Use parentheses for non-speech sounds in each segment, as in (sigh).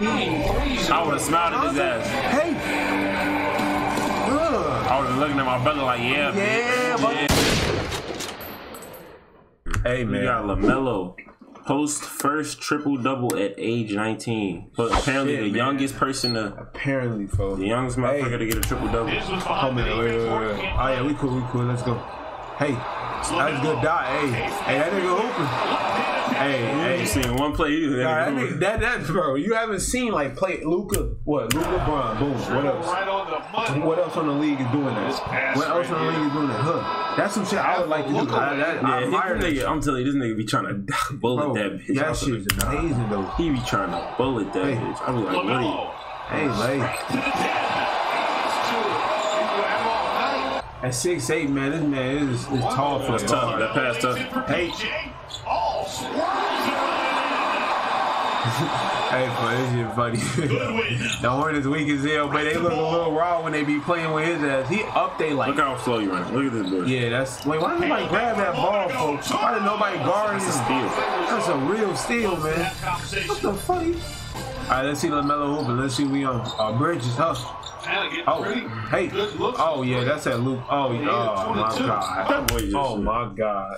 I would have smiled at his ass. Hey. Ugh. I would have looking at my brother like, yeah, Yeah, but- Hey We got Lamelo. Post first triple double at age 19. But apparently Shit, the man. youngest person to Apparently, folks. the youngest motherfucker Hey. to get a triple double. Hold on, wait, wait, wait, wait. Oh yeah, we cool, we cool. Let's go. Hey, that's a good dot. Hey, hey, that nigga hooping. Hey, Hey, hey. you seen one play? You Nah, that, nigga, that, that, bro, you haven't seen like play Luca. What? Luca Brown. Boom. What else? Right on the money. What else on the league is doing that? What else on the league is doing that? Huh? That's some shit I would like to do. I, that, I yeah, admire this that. nigga, I'm telling you, this nigga be trying (laughs) to bullet Bro, that bitch. that shit's amazing though. He be trying to bullet that Hey. bitch. I be like, what are you? LaMelo. Hey, like (laughs) at six eight, man, this man is, is tall for a That's tough. That pass tough. Hey. Oh, Hey, for this shit funny. Goodwin. (laughs) the Hornets weak as hell, but they look a little raw when they be playing with his ass. He up they like. Look how slow you run. Look at this boy. Yeah, that's wait. Why did nobody grab that ball, folks? Why did nobody guard him? That's a steal. That's a real steal, man. What the fuck? All right, let's see Lamelo hooping. Let's see we on uh, Bridges, huh? Oh, hey. Oh yeah, that's that loop. Oh, oh my god. That boy just- Oh my god.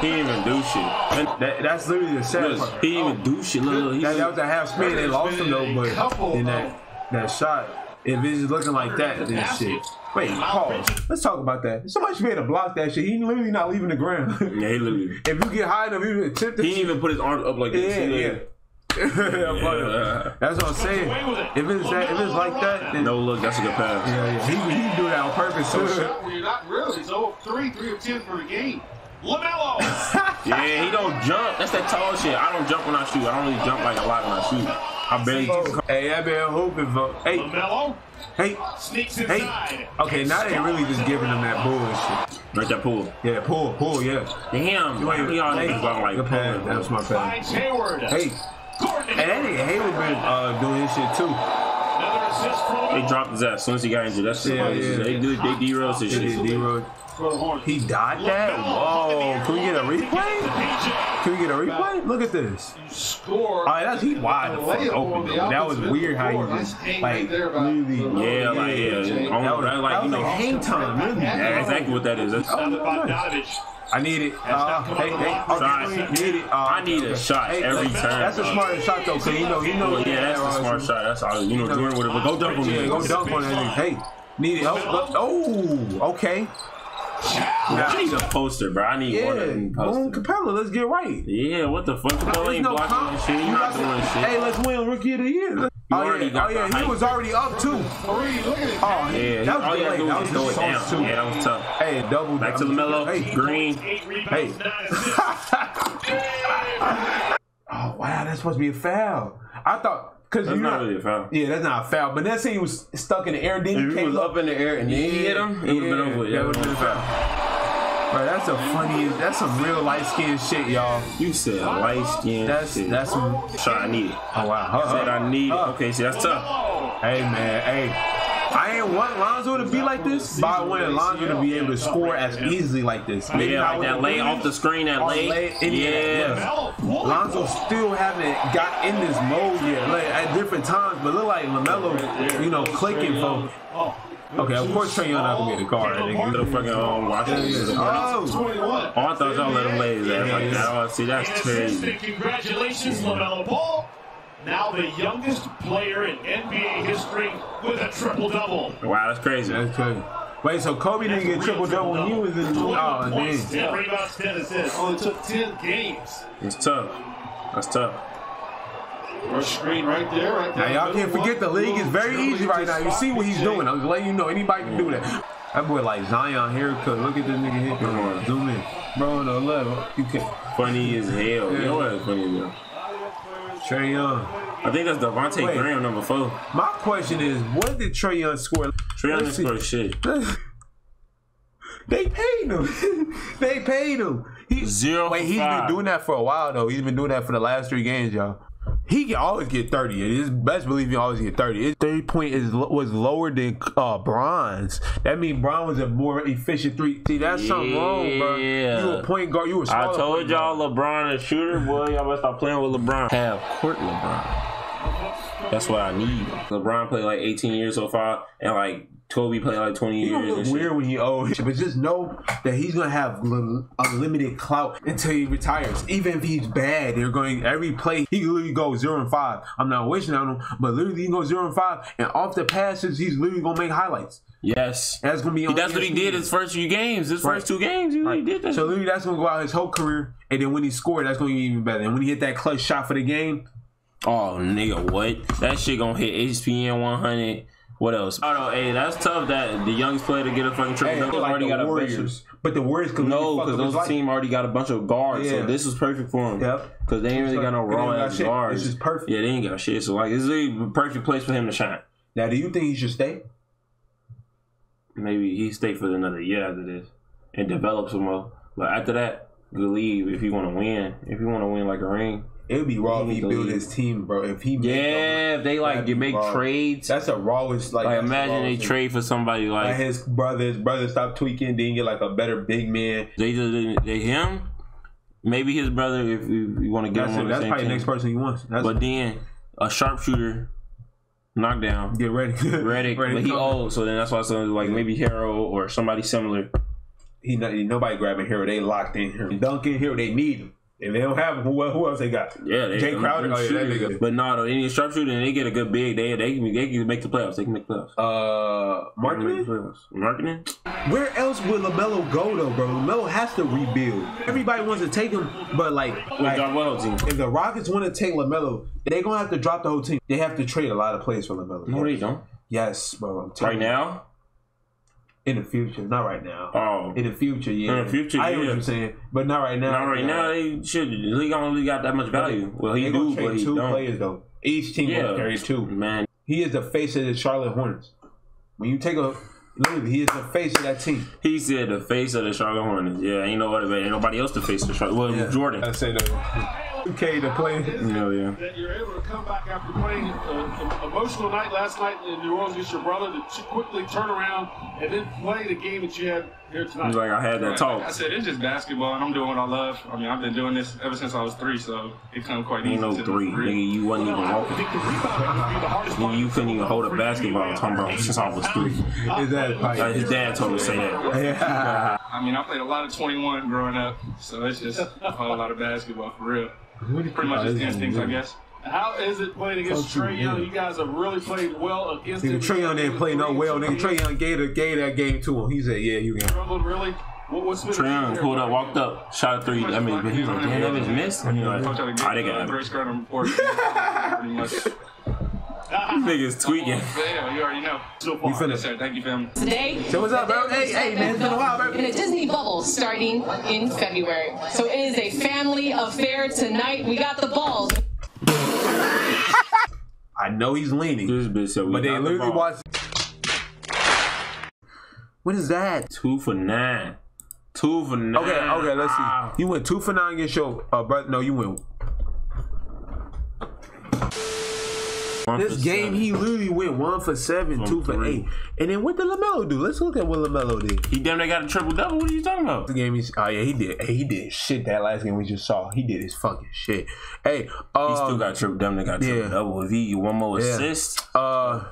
He didn't even do shit. And That, that's literally the sad part. he didn't even do shit. Look, look, That, that was a half spin. They lost him though, but in that that shot, if it's looking like that, then shit. Wait, pause. Let's talk about that. Somebody should be able to block that shit. He literally not leaving the ground. yeah, he literally. (laughs) if you get high enough, you can tip the He didn't even put his arms up like this. Yeah, yeah. Like- Yeah. That's what I'm saying. If it's that, if it's like that, then No, look, that's a good pass. yeah, yeah. He, he do that on purpose. So Shot where you're not really. So 3, 3 of 10 for a game. LaMelo. (laughs) Yeah, he don't jump. That's that tall shit. I don't jump when I shoot. I don't really jump like a lot when I shoot. I barely. hey, that man hooping for. Hey, LaMelo hey, sneaks hey. inside. Okay, now they really just giving him that bullshit. Right that pool. Yeah, pull, pull, yeah. Damn, You ain't- y'all hey, niggas don't like good pass. That was my pass. Finds Hayward. Hey, Gordon. And that nigga Hayward been uh, doing his shit too. Another assist from They dropped his ass as soon as he got injured. That's Yeah, yeah. They do. They derailed his He did, shit. D-Rose. for the Hornets. He died that? Whoa, can we get a replay? Can we get a replay? Look at this. Score. Right, that's he wide the fuck open though. That was weird how you just like literally. Yeah, like yeah, That was, like, like you know, hang time, really. yeah, exactly what that is. That's, Down to Bogdanovich. I need it. Uh, hey, hey, okay, need it. Uh, I need a shot hey, every that's- turn. That's a smart shot though, cause you know, you know. Well, yeah, that's a smart shot. That's all. You know, doing. But go dunk on Yeah, me. go dunk on that. Hey, need it. Oh, oh, okay. I need a poster, bro. I need Yeah, one of them Boom posters. Capela, let's get right. Yeah, what the fuck? Capela ain't no blocking comp. shit. You're not doing shit. Hey, let's win Rookie of the Year. Oh already yeah, got oh yeah, he hype. was already up too. Three, look at it. Oh, Yeah, that was all you gotta delayed. do That is was throw it down. too. Yeah, that was tough. Hey, double. Back to double- LaMelo, Hey. Green. Eight rebounds, Hey. (laughs) Oh wow, that's supposed to be a foul. I thought because That's you not know. really a foul. Yeah, that's not a foul. But that scene was stuck in the air. Then If he he came was up in the air and then he hit him, it would have been over. with. That Yeah, would have been a foul. Bro, that's a funny. That's some real light skinned shit, y'all. You said light skin. That's shit. that's some. shot. I need it. Oh wow. Huh, Said. I need it. Huh. Okay, see that's tough. Hey man, hey. I ain't want Lonzo to be like this, but I wanted Lonzo to be able to score as easily like this. Maybe Yeah, like that lay off the screen, that lay. lay- yeah. Yeah. Lonzo still haven't got in this mode yet, like at different times, but look like Lamelo, you know, clicking for. Okay, of course Trae Young not gonna be the guard. nigga. The fucking um, Washington. Oh, 21. Oh, I thought y'all let him lay his ass like that. Oh, see, that's crazy. Congratulations, LaMelo Ball. Now the youngest player in NBA history with a triple double. Wow, that's crazy. that's crazy. Wait, so Kobe didn't get triple double when he was in the oh points, man. 10 rebounds, 10 assists. Only took 10 games. It's tough. That's tough. First screen right there. Right Now y'all can't forget the league is very easy right now. You see what he's doing. I'm letting you know anybody can do that. That boy like Zion haircut. Look at this nigga hit. Come on. Zoom in. Bro, on the left. You can Funny as hell. You know what? Funny as hell. Trae Young. I think that's Devonte' Wait. Graham number four. My question is, what did Trae Young score? Trae Young Let's see. scored shit. (laughs) They paid him. (laughs) they paid him. He, Zero Wait, for he's five. been doing that for a while though. He's been doing that for the last three games, y'all. He can always get thirty. It is best believe he always get thirty. His thirty point is was lower than uh Bron's. That means Bron was a more efficient three. See, that's something wrong, bro. Yeah. You a point guard. You a I smaller told y'all LeBron a shooter, boy. Y'all better stop playing with LeBron. Have court LeBron. That's what I need. LeBron played like 18 years so far, and like Kobe played like 20 He years. gonna and look shit. weird when he old, (laughs) but just know that he's gonna have l- unlimited clout until he retires. Even if he's bad, they're going every play. He can literally go zero and five. I'm not wishing on him, but literally he can go zero and five, and off the passes, he's literally gonna make highlights. Yes. And that's gonna be. On That's what he did his first few games. His Right. first two games, he really did that. So literally, that's gonna go out his whole career, and then when he scored, that's gonna be even better. And when he hit that clutch shot for the game, Oh nigga, what? That shit gonna hit HPN 100. What else? Oh no, hey, that's tough. That the youngest player to get a fucking triple hey, double like already the got a bunch Warriors, but the Warriors could. No, because up his those life. team already got a bunch of guards, Yeah. so this is perfect for him. Yep. Because they ain't really got no raw ass shit. guards. This is perfect. Yeah, they ain't got shit. So like, this is a perfect place for him to shine. Now, do you think he should stay? Maybe he stay for another year after this and develop some more. But after that, good leave if you want to win. If you want to win like a ring. It would be raw if He he need to build his team, bro. If he made Yeah, if they like you make raw. trades. That's a rawest like. Like that's the imagine they thing. trade for somebody Like like his brother, his brother stopped tweaking, then get like a better big man. they just they him. Maybe his brother if you, you want to get That's him it. on the That's same probably the next person he wants. That's, But then a sharpshooter, knockdown. get ready. (laughs) Redick, Ready but he old, so then that's why something like maybe Herro or somebody similar. He, nobody grabbing Herro. They locked in here. Duncan Herro. They need him. If they don't have him, who, who else they got? Yeah, they, Jae Crowder? Oh, yeah, that nigga. But no, any sharpshooter and they get a good big, they they can they can make the playoffs. They can make the playoffs. Uh, They can make the Marketing. Marketing. Where else would Lamelo go though, bro? Lamelo has to rebuild. Everybody wants to take him, but like, like John Wall team. if the Rockets want to take Lamelo, they're gonna have to drop the whole team. They have to trade a lot of players for Lamelo. No, they don't. Yes, bro. Right you. now. In the future, not right now. Oh. In the future, yeah. In the future, I know what yeah. you're saying, but not right now. Not right now. They should. The league don't got that much value. Well, he do, gonna but he two don't. players though. Each team Yeah, gonna carry two. man. He is the face of the Charlotte Hornets. When you take a literally, he is the face of that team. He said the face of the Charlotte Hornets. Yeah, ain't no other. Ain't nobody else the face of the Charlotte. Well, Jordan. I say that. Uh, Okay, to play. Yeah, yeah. that you're able to come back after playing an emotional night last night in New Orleans against your brother to quickly turn around and then play the game that you had here tonight. He's like, I had that Right. talk. Like I said it's just basketball, and I'm doing what I love. I mean, I've been doing this ever since I was three, so it come quite easy. Ain't no to three. Nigga, you wasn't even I would walking. think the rebounding would be the hardest part. Nigga, you couldn't even hold a basketball. I'm talking about since I was three. (laughs) Is that Uh, his dad told me to say that. Yeah. I mean, I played a lot of 21 growing up, so it's just a whole lot of basketball for real. Pretty much just instincts, I guess. How is it playing against Coach, Trae Young? You guys have really played well against him. Nigga Trae Young didn't play no well. Nigga Trae Young gave, the, gave that game to him. He said, "Yeah, you can." struggled really. What, what's been Trae Young pulled up, walked up, shot a three. I mean, but he was like, damn, that bitch missed. And he like, Coach had a oh, good they got uh, (laughs) Niggas tweaking. But yeah, you already know. so far? You finna Yes, sir. Thank you, family. Today, So what's up, bro? Hey, hey, man, it's been a while, bro. in a Disney bubble starting in February. So it is a family affair tonight. We got the balls. (laughs) I know he's leaning, This bitch said we but they got the literally ball. watch. What is that? Two for nine. Two for nine. Okay, okay, let's see. You went two for nine against your uh, brother. No, you went. One This game, seven. he literally went one for seven, two for eight. And then what did Lamelo do? Let's look at what Lamelo did. He damn near got a triple double. What are you talking about? The game he's oh yeah he did hey, he did shit that last game we just saw he did his fucking shit hey uh, He still got triple damn near got triple yeah. double. If he one more Yeah. assist, uh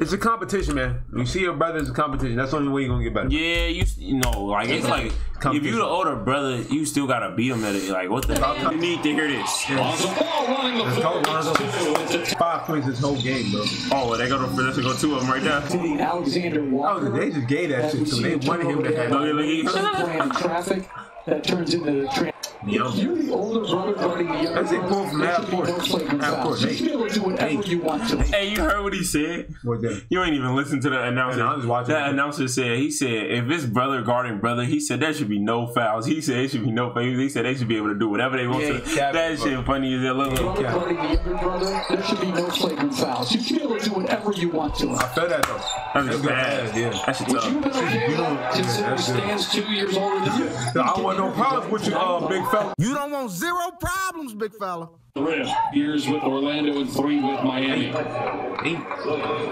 it's a competition man you see your brother it's a competition that's the only way you're gonna get better yeah, you you know like it's like if you the older brother, you still gotta beat him at it. Like what the hell? You need to hear this. Lonzo Ball running the Let's floor. go, Lonzo. five points this whole game bro Oh, they gotta that's go two of them right there. the Alexander oh, they just gave that shit to me they wanted him to have Look at- look at- traffic that turns into tra- Yum. You're the older brother guarding the younger That's it, brother. pull from There half should be court. no flagrant Half fouls. court, You hey. should be able to do whatever Hey. you want to. Hey, you heard what he said? What's that? You ain't even listen to the announcer. I was watching that it. announcer said he said if it's brother guarding brother, he said there should be no fouls. He said it should be no fouls. He said they should be able to do whatever they want Yeah, to. cap- that shit funny as hell. Look, look. Brother guarding the younger brother, there should be no flagrant fouls. You should be able to do whatever you want to. I felt that though That's That's just good bad. ass, yeah. That shit Would you have tough. been okay with that? Yeah, Considering that's good. Two years older than you. I want no problems with you uh big fella You don't want zero problems, big fella. Rim. Here's with Orlando and three with Miami. Eight.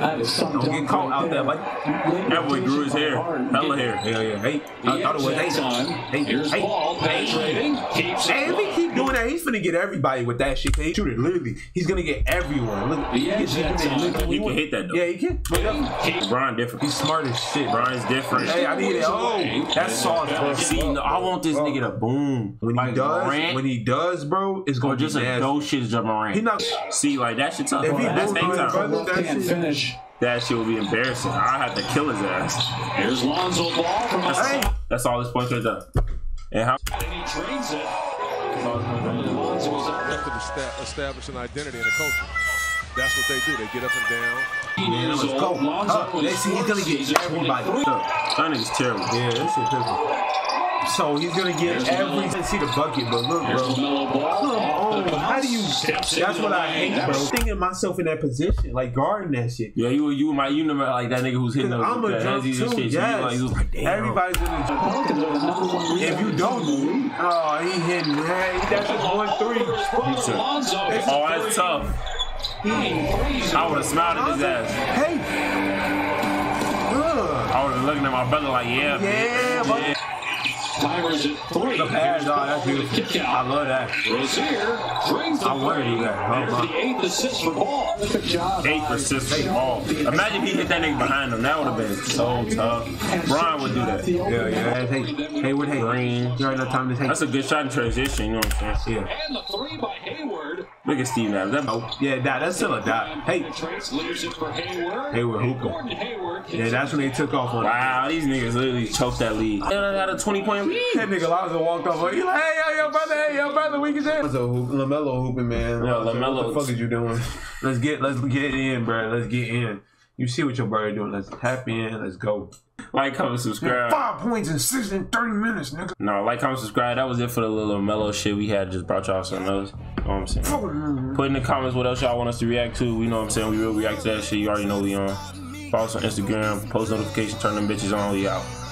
That is something. Don't get caught out there like That boy grew his hair. Hella hair. yeah, yeah. Hey, I thought it was eight. time. Hey, Here's hey, Paul penetrating. Keeps Hey, it. if he keep doing that, he's gonna get everybody with that shit. He shoot it literally. He's gonna get everyone. Look, he Yeah, gets that's look, on. He can hit that though. Yeah, he can. Look up. Keep- Brian different. He's smart as shit. Brian's different. Hey, I need it. Oh, that's sauce, bro. See, I want this nigga to boom. When he Like does, Morant, when he does, bro, it's gonna just be a nasty. Dope shit is John Morant. He not. See, like that shit tough. If he That's boom, time. brother, that shit. finish. That shit would be embarrassing. I have to kill his ass. Here's Lonzo Ball from Hey. That's all this points right there. And how? And he drains it. And Lonzo is up have to esta- establish an identity and a culture. That's what they do. They get up and down. Yeah, years let's go. old. Lonzo Huh, they is see he's gonna get everybody. That nigga's terrible. Yeah, that shit pivotal. So he's gonna get every see the bucket, but look, bro. LaMelo Ball. Come on, how do you? Steps That's what I hate, bro. That's- Thinking myself in that position, like guarding that shit. Yeah, you you my you know like that nigga who's hitting Cause those I'm a the jump hands too. shit. So you like, was like, damn. Everybody's gonna. Pelicans are the number If you don't, oh, he hitting. Hey, that's just one three. Lonzo. Oh, that's tough. I would have smiled at his ass. Hey. I would have looking at my brother like, yeah, Yeah, but Timers at three. the pass, oh, that's beautiful. Kick I love that. Rozier drains the I wanted three. to that. Oh, There's the eighth assist for Ball. Good job. eight assists for ball. Imagine he hit that nigga behind him. That would have been so tough. Brian would do that. Yeah, yeah. Hey, Hayward, hey. Green. You already know time to take. That's a good shot in transition. You know what I'm saying? Yeah. And the three by Hayward. Look at Steve Nash. That Oh, yeah, that, that's still a dot. Hey, Penetrates, leaves Hayward. Hayward hooping. Gordon Yeah, that's when they took off on it. wow, these niggas literally choked that lead. They done had a 20 point lead. That nigga Lonzo walked off. He like, hey, yo, yo, brother, hey, yo, brother, we can say. Lonzo, hoop, Lamelo hooping, man. Yeah, Lonzo, LaMelo. What the fuck is you doing? (laughs) Let's get, let's get in, bro. Let's get in. You see what your brother doing? Let's tap in. Let's go. Like, comment, subscribe. Five points in six in thirty minutes, nigga. No, like, comment, subscribe. That was it for the little mellow shit we had. Just brought y'all some else. You know what I'm saying? Put in the comments what else y'all want us to react to. You know what I'm saying? We will react to that shit. You already know we on. Follow us on Instagram. Post notifications. Turn them bitches on. We out.